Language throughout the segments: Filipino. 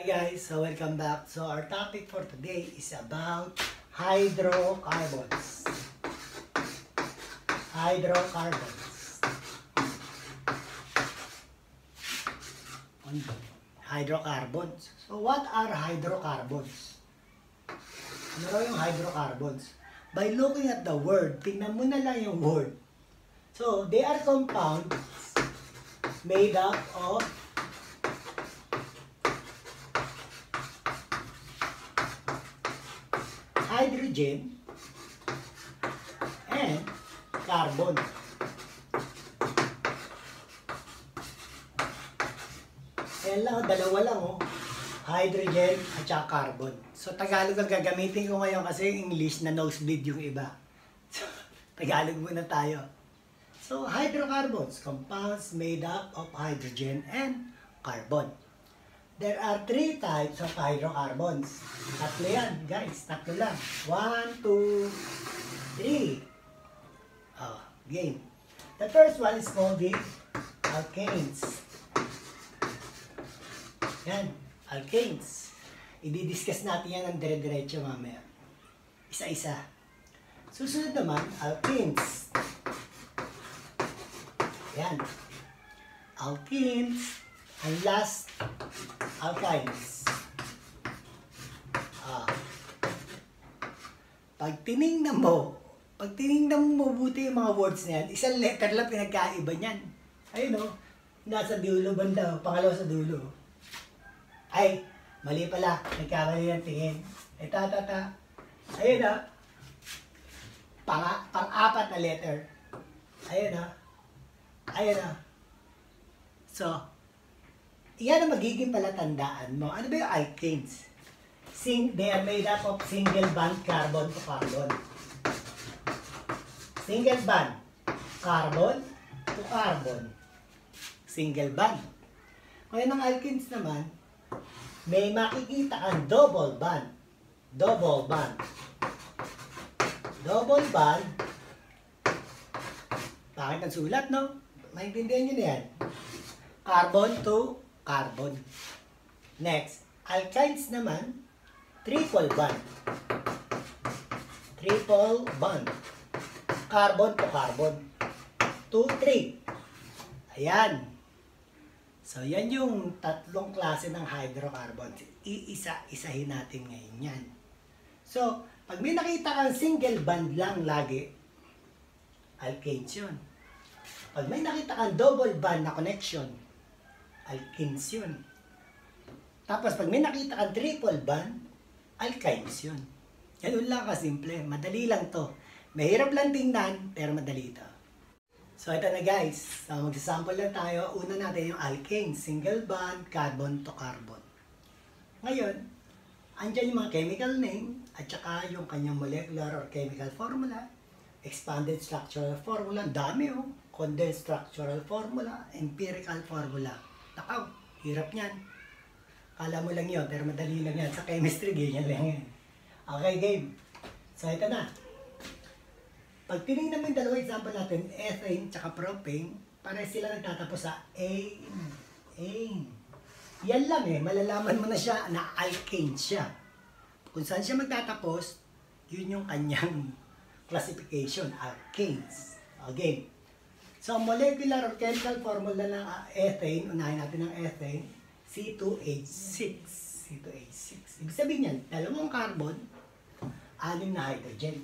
Hi guys, so welcome back. So our topic for today is about hydrocarbons. Hydrocarbons. Hydrocarbons. So what are hydrocarbons? Ano raw yung hydrocarbons? By looking at the word, tingnan mo na lang yung word. So they are compounds made up of hydrogen and carbon. Ayan lang, dalawa lang oh. Hydrogen at saka carbon. So Tagalog ang gagamitin ko ngayon kasi English na nosebleed yung iba. So, Tagalog muna tayo. So hydrocarbons, compounds made up of hydrogen and carbon. There are three types of hydrocarbons. Tatlo yan, guys. Tatlo lang. One, two, three. Oh, game. The first one is called the alkanes. Yan, alkanes. I-discuss natin yan ng dire-diretso mamaya. Isa-isa. Susunod naman, alkenes. Yan. Alkenes. And last, alkynes. Ah. Pag tiningnan mo, pag tiningnan mo mabuti yung mga words na yan, isang letter lang pinagkaiba niyan. Ayun o, nasa dulo banda, pangalawa sa dulo. Ay, mali pala, nagkamali ng tingin. Eh, ta, ta, ta. Ayun o, pang, pang-apat na letter. Ayun o. Ayun o. So, yan ang magiging palatandaan mo. Ano ba yung alkanes? Sing, they are made up of single bond carbon to carbon. Single bond carbon to carbon. Single bond. Ngayon ang alkenes naman, may makikita kang double bond. Double bond. Double bond. Bakit ang sulat, no? Maintindihan nyo na yan. Carbon to carbon. Next, alkynes naman, triple bond. Triple bond. Carbon to carbon. 2, 3. Ayan. So, yan yung tatlong klase ng hydrocarbons. Iisa-isahin natin ngayon yan. So, pag may nakita kang single bond lang lagi, alkanes yun. Pag may nakita kang double bond na connection, alkenes yun. Tapos pag may nakita kang triple bond, alkynes yun. Ganun lang kasimple. Madali lang to. Mahirap lang tingnan, pero madali to. So ito na guys. So, magsasample lang tayo. Una natin yung alkanes. Single bond, carbon to carbon. Ngayon, andyan yung mga chemical name at saka yung kanyang molecular or chemical formula. Expanded structural formula. Dami oh. Condensed structural formula. Empirical formula. Takaw, hirap niyan. Kala mo lang yun, pero madali lang yan. Sa chemistry, ganyan lang yan. Okay, game. So, ito na. Pag tinignan mo yung dalawa example natin, ethane tsaka propane, pare sila nagtatapos sa ane. Ane. Yan lang eh, malalaman mo na siya na alkane siya. Kung saan siya magtatapos, yun yung kanyang classification, alkanes. Okay. So, molecular or chemical formula ng ethane, unahin natin ang ethane, C2H6. C2H6. Ibig sabihin yan, dalawang carbon, anim na hydrogen.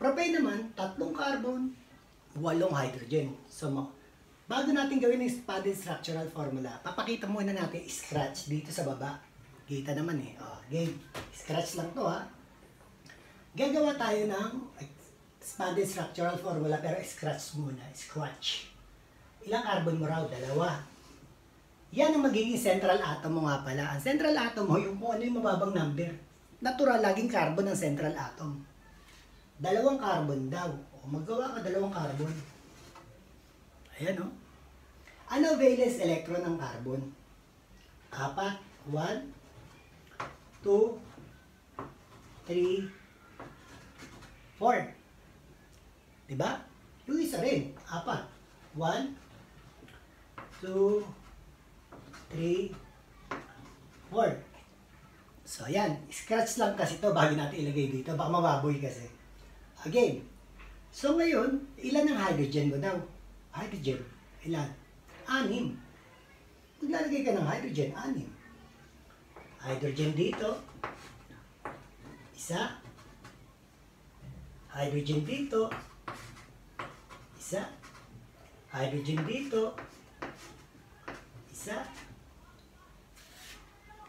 Propane naman, tatlong carbon, walong hydrogen. So, bago natin gawin yung expanded structural formula, papakita muna natin scratch dito sa baba. Kita naman eh. Oh, game. Scratch lang to ha. Gagawa tayo ng expanded structural formula pero scratch muna. Scratch. Ilang carbon mo raw? Dalawa. Yan ang magiging central atom mo nga pala. Ang central atom mo, yung kung ano yung mababang number. Natural, laging carbon ang central atom. Dalawang carbon daw. O, magawa ka dalawang carbon. Ayan o. Oh. Ano valence electron ng carbon? Apat. One, two, three, four. Diba? Yung isa rin. Apat. One, two, three, 4. So, ayan. Scratch lang kasi to bago natin ilagay dito. Baka mababoy kasi. Again. So, ngayon, ilan ang hydrogen mo daw? Hydrogen. Ilan? Anim. Maglalagay ka ng hydrogen. Anim. Hydrogen dito. Isa. Hydrogen dito. Isa. Hydrogen dito. Isa.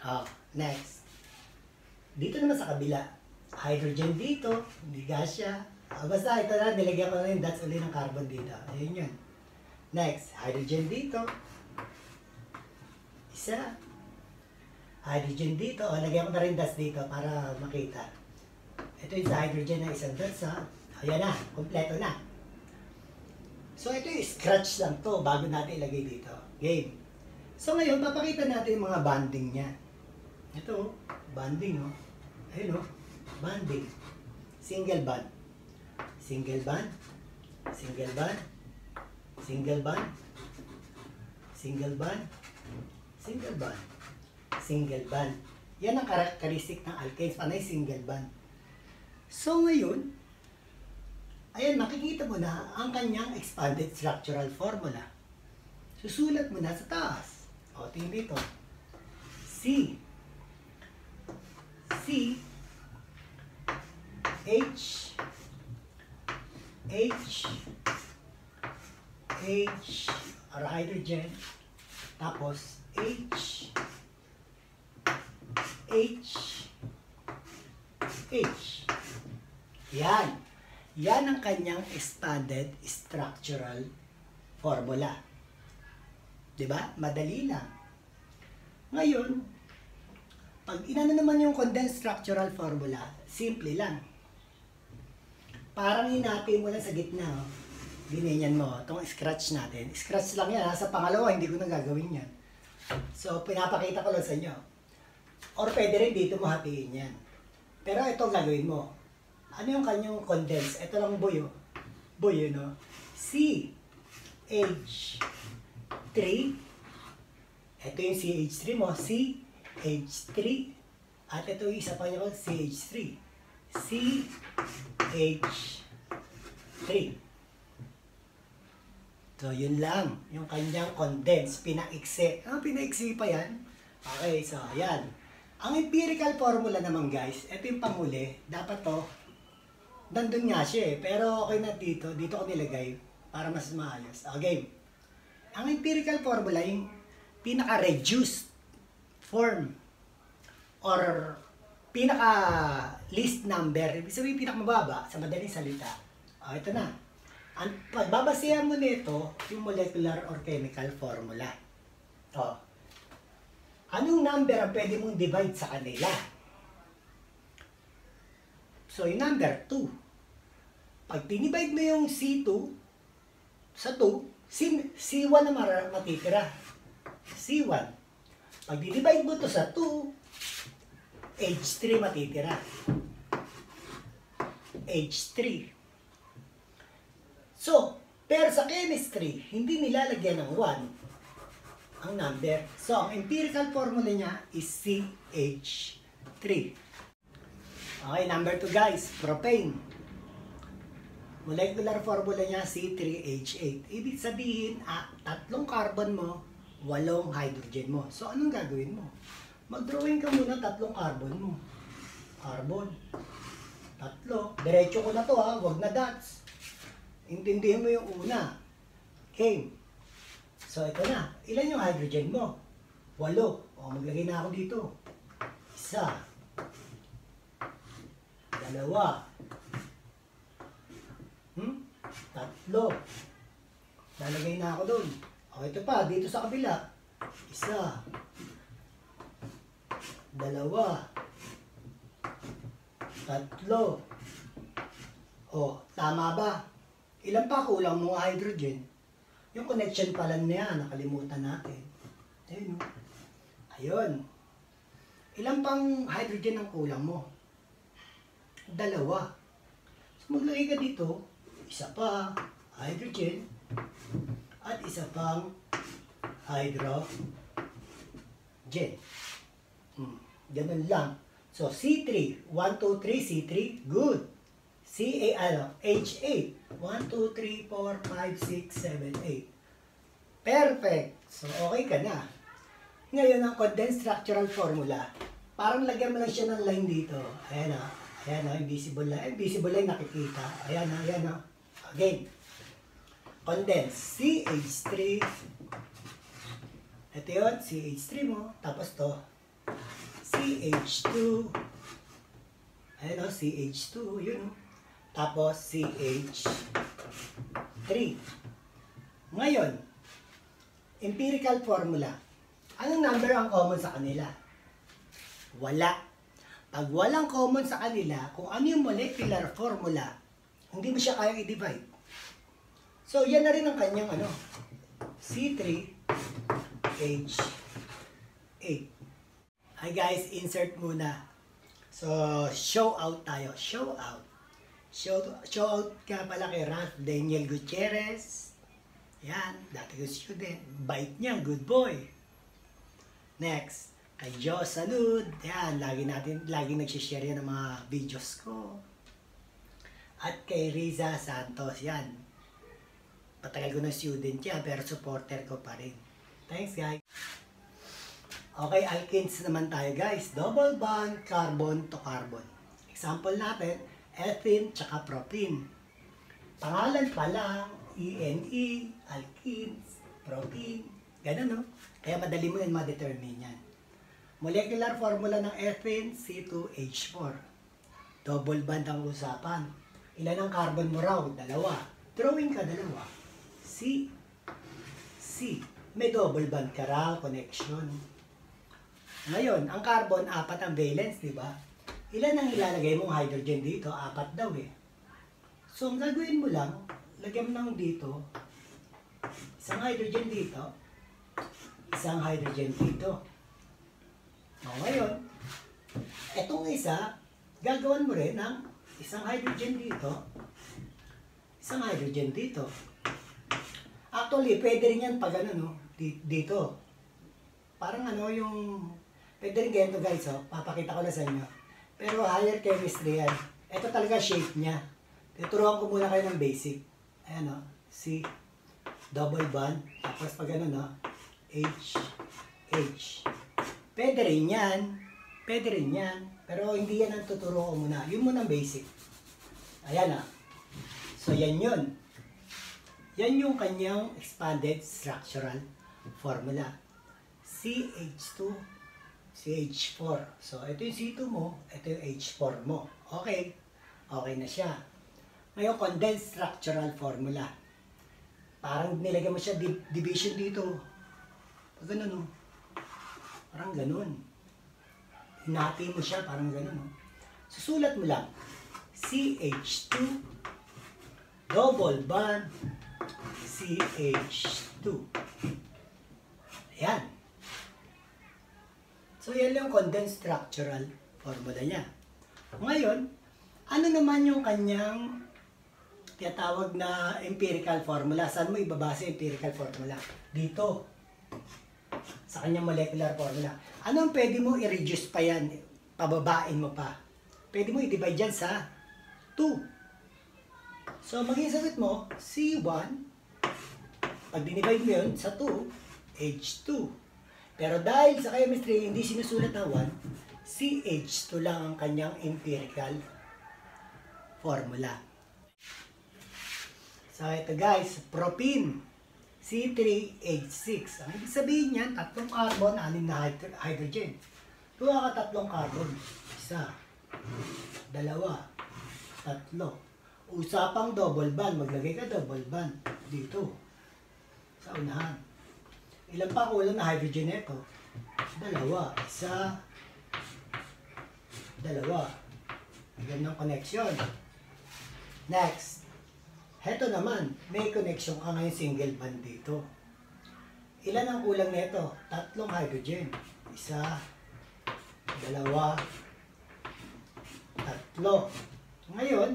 Oh, next. Dito naman sa kabila. Hydrogen dito. Hindi gasya. Ah, basta ito na, nilagyan ko na yung dots ulit ng carbon dito. Ayun yun. Next, hydrogen dito. Isa. Hydrogen dito. O, lagyan ko na rin dots dito para makita. Ito yung sa hydrogen na isang dots ha. Ayan na, kompleto na. So ito yung scratch lang to bago natin ilagay dito. Game. So ngayon, papakita natin yung mga banding niya. Ito, oh, banding oh. Ayun oh, banding. Single band. Single band. Single band. Single band. Single band. Single band. Single band. Yan ang karakteristik ng alkanes. Panay single band. So ngayon, ayan, makikita mo na ang kanyang expanded structural formula. Susulat mo na sa taas. O, tingin dito. C. C. H. H. H. Or hydrogen. Tapos, H. H. H. Yan. Yan ang kanyang expanded structural formula. ba? Madali lang. Ngayon, pag inano naman yung condensed structural formula, simple lang. Parang hinati mo lang sa gitna. Oh. Ginanyan mo, itong scratch natin. Scratch lang yan, sa pangalawa, hindi ko na gagawin yan. So, pinapakita ko lang sa inyo. Or pwede rin dito mo hatiin yan. Pero ito gagawin mo. Ano yung kanyang condense? Ito lang buyo. Buyo, no? C H 3 Ito yung CH3 mo. CH3 At ito yung isa pa nyo, CH3 CH3 So, yun lang. Yung kanyang condense, pinaiksi. Ah, pinaiksi pa yan? Okay, so, ayan. Ang empirical formula naman, guys, ito yung panguli. Dapat to, nandun nga siya eh. Pero okay na dito. Dito ko nilagay para mas maayos. Okay. Ang empirical formula, yung pinaka-reduced form or pinaka-least number, ibig sabihin pinaka-mababa sa madaling salita. O, ito na. Ang pagbabasihan mo nito, yung molecular or chemical formula. O, anong number ang pwede mong divide sa kanila? So, yung number 2. Pag dinivide mo yung C2 sa 2, C, C1 na matitira. C1. Pag dinivide mo to sa 2, H3 matitira. H3. So, pero sa chemistry, hindi nilalagyan ng 1 ang number. So, ang empirical formula niya is CH3. Okay, number 2 guys, propane. Molecular formula niya C3H8. Ibig sabihin, ah, tatlong carbon mo, walong hydrogen mo. So, anong gagawin mo? Mag-drawing ka muna tatlong carbon mo. Carbon. Tatlo. Diretso ko na to ha, wag na dots. Intindihin mo yung una. Okay. So, ito na. Ilan yung hydrogen mo? Walo. O, maglagay na ako dito. Isa. Dalawa. Hmm? Tatlo. Lalagay na ako doon. O, ito pa. Dito sa kabila. Isa. Dalawa. Tatlo. O, tama ba? Ilan pa kulang mo hydrogen? Yung connection pala niya, nakalimutan natin. Ayun. oh. Ayun. Ilan pang hydrogen ang kulang mo? Dalawa. So maglagay ka dito, isa pa hydrogen at isa pang hydrogen. Hmm, ganun lang. So, C3. 1, 2, 3, C3. Good. CA, ano, H8. 1, 2, 3, 4, 5, 6, 7, 8. Perfect. So, okay ka na. Ngayon, ang condensed structural formula, parang lagyan mo lang siya ng line dito. Ayan o. Ayan o, invisible line. Invisible line nakikita. Ayan o, ayan o. Again. Condensed. CH3. Ito yun, CH3 mo. Tapos to, CH2. Ayan o, CH2. Yun. Tapos CH3. Ngayon, empirical formula. Anong number ang common sa kanila? Wala. Pag walang common sa kanila, kung ano yung molecular formula, hindi mo siya kayang i-divide. So, yan na rin ang kanyang ano, C3H8. Hi guys, insert muna. So, show out tayo. Show out. Show, show out ka pala kay Ralph Daniel Gutierrez. Yan, dati ko student. Bite niya, good boy. Next, kay Joe Salud. Yan, lagi natin, lagi nagsishare yan ng mga videos ko. At kay Riza Santos, yan. Patagal ko na student yan, pero supporter ko pa rin. Thanks, guys. Okay, alkenes naman tayo, guys. Double bond, carbon to carbon. Example natin, ethene tsaka propene. Pangalan pa lang, ENE, alkenes, propene, ganun no? Kaya madali mo yan ma-determine yan. Molecular formula ng ethene, C2H4. Double bond ang usapan. Ilan ang carbon mo raw? Dalawa. Drawing ka dalawa. C, C. May double bond ka raw, connection. Ngayon, ang carbon, apat ang valence, di ba? Ilan ang ilalagay mong hydrogen dito? Apat daw eh. So, ang gagawin mo lang, lagyan mo lang dito, isang hydrogen dito, isang hydrogen dito. O, ngayon, etong isa, gagawan mo rin ng isang hydrogen dito, isang hydrogen dito. Actually, pwede rin yan pag ano, no, di- dito. Parang ano yung, pwede rin ganito guys, oh, papakita ko na sa inyo. Pero higher chemistry yan. Ito talaga shape niya. Tuturuan ko muna kayo ng basic. Ayan o, C, double bond, tapos pag ano no, H, H. Pwede rin yan, pwede rin yan, pero hindi yan ang tuturo ko muna. Yun muna ang basic. Ayan ah. So yan yun. Yan yung kanyang expanded structural formula. CH2, CH4. So ito yung C2 mo, ito yung H4 mo. Okay. Okay na siya. Ngayon, condensed structural formula. Parang nilagyan mo siya di- division dito. Pag ganun, oh. Parang ganun. Hinati mo siya, parang ganun, oh. Susulat mo lang. CH2 double bond CH2. Ayan. So, yan yung condensed structural formula niya. Ngayon, ano naman yung kanyang tinatawag na empirical formula. Saan mo ibabase empirical formula? Dito. Sa kanyang molecular formula. Ano pwede mo i-reduce pa yan? Pababain mo pa. Pwede mo i-divide yan sa 2. So, maging sagot mo, C1, pag dinivide mo yun sa 2, H2. Pero dahil sa chemistry, hindi sinusulat na 1, CH2 lang ang kanyang empirical formula. So ito guys, propene. C3H6. Ang ibig sabihin niyan, tatlong carbon, anim na hyd- hydrogen. Tuwa ka tatlong carbon. Isa, dalawa, tatlo. Usapang double bond, maglagay ka double bond dito. Sa unahan. Ilan pa kulang na hydrogen ito? Dalawa. Isa, dalawa. Yan ang connection. Next. Heto naman, may connection ka ngayon single bond dito. Ilan ang kulang nito? Tatlong hydrogen. Isa, dalawa, tatlo. Ngayon,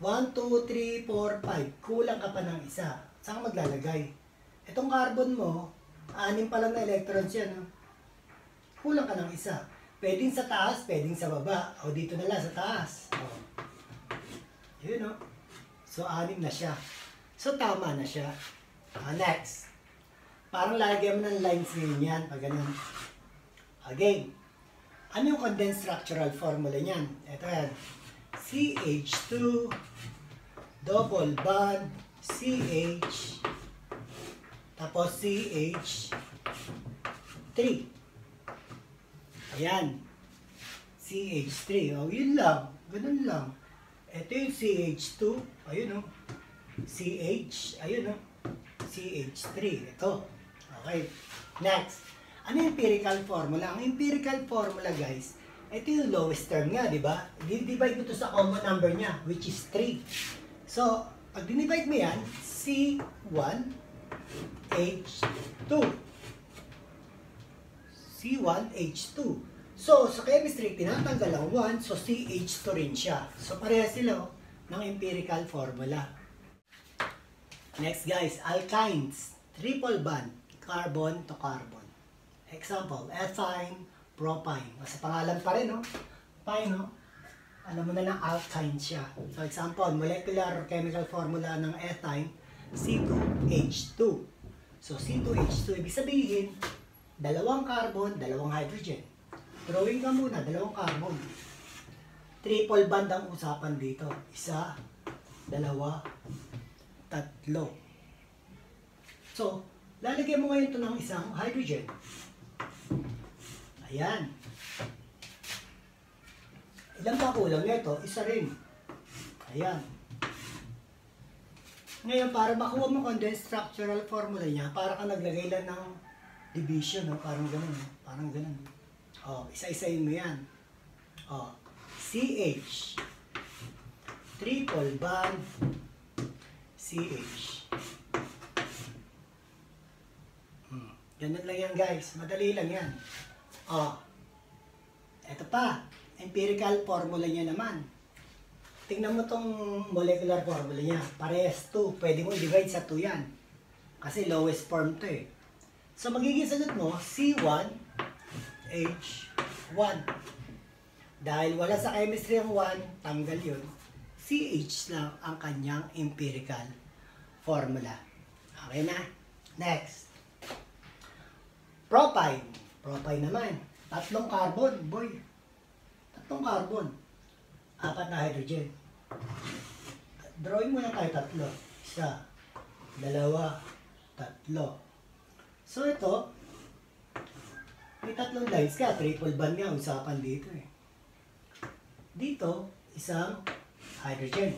1, 2, 3, 4, 5. Kulang ka pa ng isa. Saan maglalagay? Itong carbon mo, anim pa lang na electrons yan. No? kulang ka ng isa. Pwedeng sa taas, pwedeng sa baba. O dito na lang sa taas. O. Yun o. So, anim na siya. So, tama na siya. Ah, next. Parang lagyan mo ng lines ngayon yan. Pag ganun. Again. Ano yung condensed structural formula niyan? Ito yan. CH2 double bond CH tapos CH 3 ayan CH3 oh yun lang ganun lang ito yung CH2 ayun oh CH ayun oh CH3 ito okay next ano yung empirical formula ang empirical formula guys ito yung lowest term nga, di ba? Divide mo to sa common number niya, which is 3. So, pag dinivide mo yan, C1H2. C1H2. So, sa chemistry, tinatanggal ang 1, so CH2 rin siya. So, pareha sila oh, ng empirical formula. Next guys, alkynes. Triple bond, carbon to carbon. Example, ethine, propine. Sa pangalan pa rin, no? Pine, no? Alam mo na na alkyne siya. So, example, molecular chemical formula ng ethine, C2H2. So, C2H2, ibig sabihin, dalawang carbon, dalawang hydrogen. Drawing ka muna, dalawang carbon. Triple bond ang usapan dito. Isa, dalawa, tatlo. So, lalagyan mo ngayon ito ng isang hydrogen. Ayan. Ilan pa kulang nito? Isa rin. Ayan. Ngayon, para makuha mo condensed structural formula niya, para ka naglagay lang ng division, no? parang ganun. No? Parang ganun. O, isa-isayin mo yan. O, CH. Triple bond. CH. Hmm. Ganun lang yan, guys. Madali lang yan. Oh. Ito pa. Empirical formula niya naman. Tingnan mo tong molecular formula niya. Parehas 2. Pwede mo i-divide sa 2 yan. Kasi lowest form to eh. So magiging sagot mo, C1, H1. Dahil wala sa chemistry ang 1, tanggal yun. CH lang ang kanyang empirical formula. Okay na? Next. Propine. Propine naman. Tatlong carbon, boy. Tatlong carbon. Apat na hydrogen. Drawing mo na tayo tatlo. Isa, dalawa, tatlo. So ito, may tatlong lines ka. Triple bond nga usapan dito eh. Dito, isang hydrogen.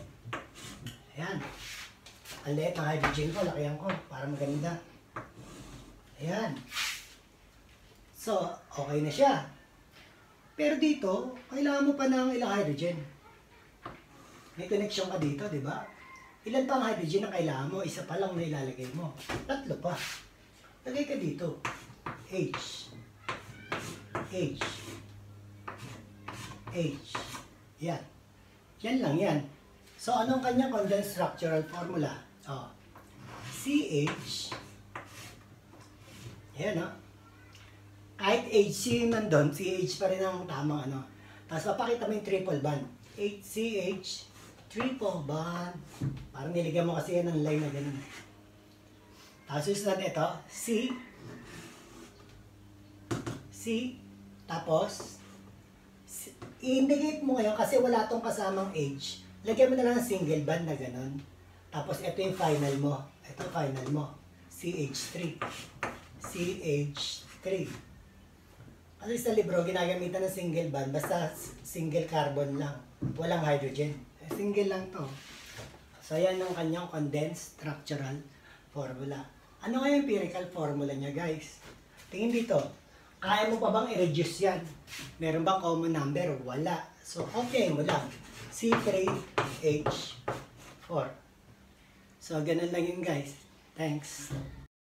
Ayan. Ang liit ng hydrogen ko, lakihan ko, para maganda. Ayan. So, okay na siya. Pero dito, kailangan mo pa ng ilang hydrogen. May connection ka dito, di ba? Ilan pa ang hydrogen na kailangan mo? Isa pa lang na ilalagay mo. Tatlo pa. Lagay ka dito. H. H. H. Yan. Yan lang yan. So, anong kanyang condensed structural formula? Oh. CH. Ayan, no? kahit HC nandun, CH pa rin ang tamang ano. Tapos papakita mo yung triple bond. HCH, triple bond. Parang niligyan mo kasi yan ng line na ganun. Tapos susunod ito, C, C, tapos, i-indicate mo ngayon kasi wala tong kasamang H. Lagyan mo na lang ng single bond na ganun. Tapos ito yung final mo. Ito final mo. CH3. CH3. Kasi sa libro, ginagamitan ng single bond, basta single carbon lang. Walang hydrogen. Eh, single lang to. So, yan yung kanyang condensed structural formula. Ano nga yung empirical formula niya, guys? Tingin dito. Kaya mo pa bang i-reduce yan? Meron bang common number? Wala. So, okay mo lang. C3H4. So, ganun lang yun, guys. Thanks.